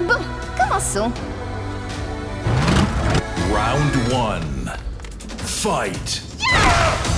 Bon, commençons. Round one. Fight. Go!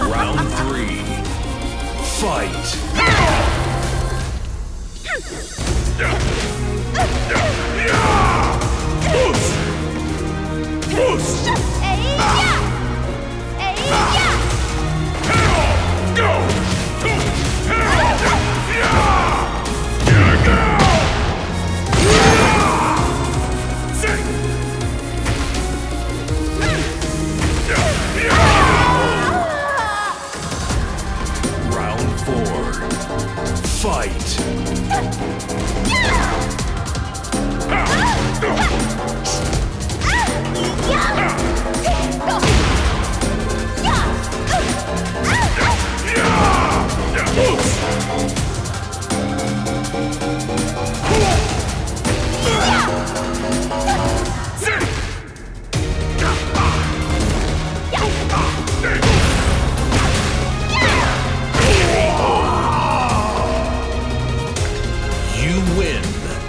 Round three. Fight. Fight. You win.